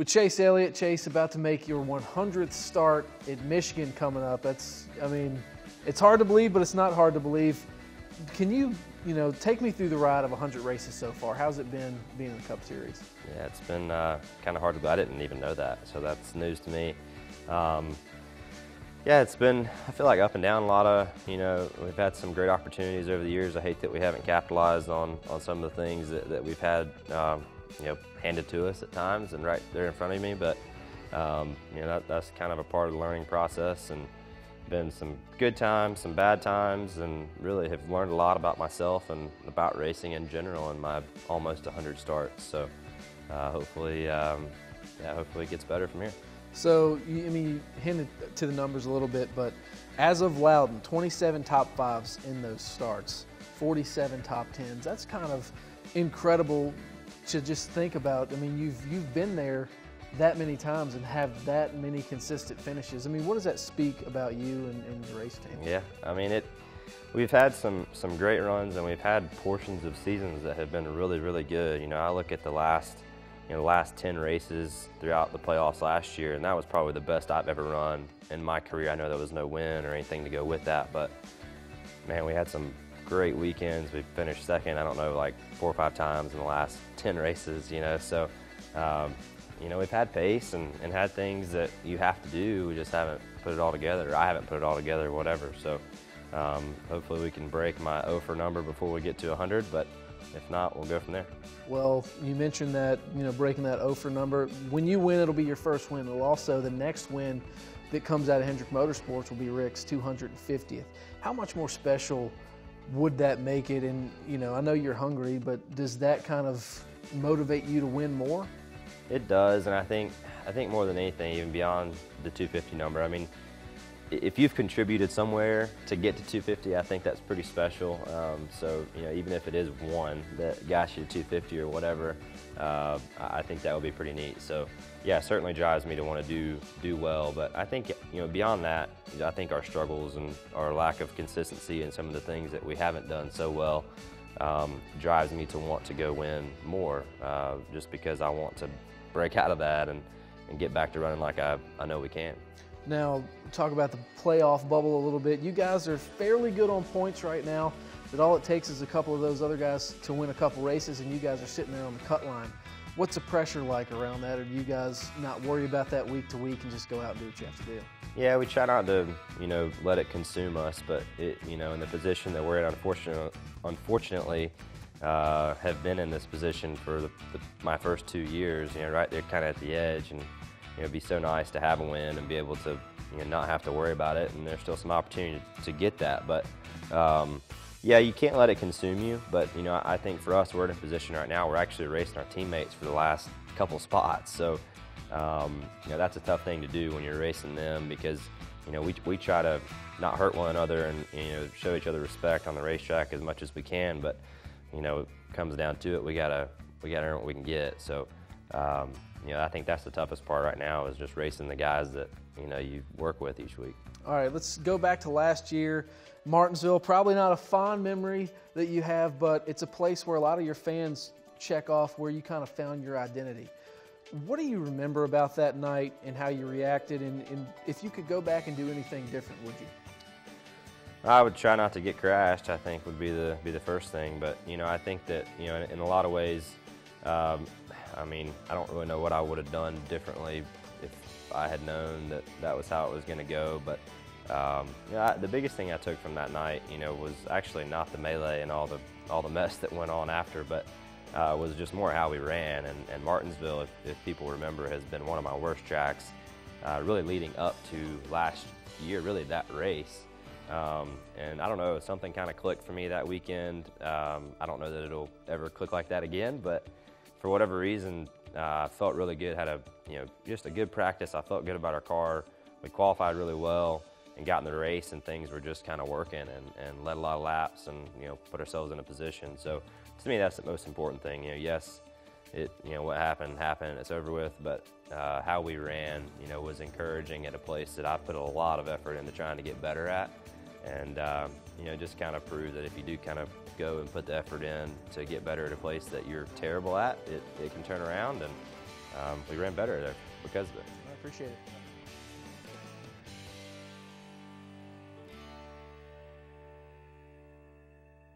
with Chase Elliott, Chase about to make your 100th start at Michigan coming up. That's, I mean, it's hard to believe, but it's not hard to believe. Can you, you know, take me through the ride of 100 races so far? How's it been being in the Cup Series? Yeah, it's been uh, kind of hard to believe. I didn't even know that, so that's news to me. Um, yeah, it's been, I feel like up and down a lot of, you know, we've had some great opportunities over the years. I hate that we haven't capitalized on, on some of the things that, that we've had, um, you know, handed to us at times and right there in front of me. But, um, you know, that, that's kind of a part of the learning process and been some good times, some bad times, and really have learned a lot about myself and about racing in general in my almost 100 starts. So uh, hopefully, um, yeah, hopefully it gets better from here. So, I mean, you hinted to the numbers a little bit, but as of Loudon, 27 top fives in those starts, 47 top tens. That's kind of incredible to just think about. I mean, you've you've been there that many times and have that many consistent finishes. I mean, what does that speak about you and, and your race team? Yeah, I mean it. We've had some some great runs, and we've had portions of seasons that have been really really good. You know, I look at the last you know, the last 10 races throughout the playoffs last year, and that was probably the best I've ever run in my career. I know there was no win or anything to go with that, but man, we had some great weekends. We finished second, I don't know, like four or five times in the last 10 races, you know, so, um, you know, we've had pace and, and had things that you have to do. We just haven't put it all together, I haven't put it all together, whatever. So um, hopefully we can break my O for number before we get to 100, but if not, we'll go from there. Well, you mentioned that, you know, breaking that O for number. When you win, it'll be your first win. It'll also, the next win that comes out of Hendrick Motorsports will be Rick's 250th. How much more special would that make it? And, you know, I know you're hungry, but does that kind of motivate you to win more? It does, and I think, I think more than anything, even beyond the 250 number, I mean, if you've contributed somewhere to get to 250, I think that's pretty special. Um, so, you know, even if it is one that got you to 250 or whatever, uh, I think that would be pretty neat. So, yeah, certainly drives me to want to do do well. But I think, you know, beyond that, I think our struggles and our lack of consistency and some of the things that we haven't done so well um, drives me to want to go win more, uh, just because I want to break out of that and, and get back to running like I, I know we can. Now, talk about the playoff bubble a little bit. You guys are fairly good on points right now, but all it takes is a couple of those other guys to win a couple races, and you guys are sitting there on the cut line. What's the pressure like around that, or do you guys not worry about that week to week and just go out and do what you have to do? Yeah, we try not to, you know, let it consume us, but it, you know, in the position that we're in, unfortunately, unfortunately, uh, have been in this position for the, the, my first two years. You know, right there, kind of at the edge, and you know, it'd be so nice to have a win and be able to, you know, not have to worry about it. And there's still some opportunity to get that. But um, yeah, you can't let it consume you. But you know, I think for us, we're in a position right now. We're actually racing our teammates for the last couple spots. So um, you know, that's a tough thing to do when you're racing them because you know we we try to not hurt one another and you know show each other respect on the racetrack as much as we can. But you know, it comes down to it. We gotta we gotta earn what we can get. So. Um, you know, I think that's the toughest part right now is just racing the guys that, you know, you work with each week. All right, let's go back to last year. Martinsville, probably not a fond memory that you have, but it's a place where a lot of your fans check off where you kind of found your identity. What do you remember about that night and how you reacted? And, and if you could go back and do anything different, would you? I would try not to get crashed. I think would be the be the first thing. But you know, I think that you know, in, in a lot of ways, um, I mean, I don't really know what I would have done differently if I had known that that was how it was going to go. But um, I, the biggest thing I took from that night, you know, was actually not the melee and all the all the mess that went on after, but uh, was just more how we ran. And, and Martinsville, if, if, people remember, has been one of my worst tracks, uh, really leading up to last year, really that race. Um, and I don't know, something kind of clicked for me that weekend. Um, I don't know that it'll ever click like that again, but for whatever reason, uh, I felt really good. Had a you know just a good practice. I felt good about our car. We qualified really well and got in the race, and things were just kind of working and, and led a lot of laps and you know put ourselves in a position. So to me, that's the most important thing. You know, yes, it you know what happened happened. It's over with, but uh, how we ran, you know, was encouraging at a place that I put a lot of effort into trying to get better at and um, you know just kind of prove that if you do kind of go and put the effort in to get better at a place that you're terrible at, it, it can turn around and um, we ran better there because of it. I appreciate it.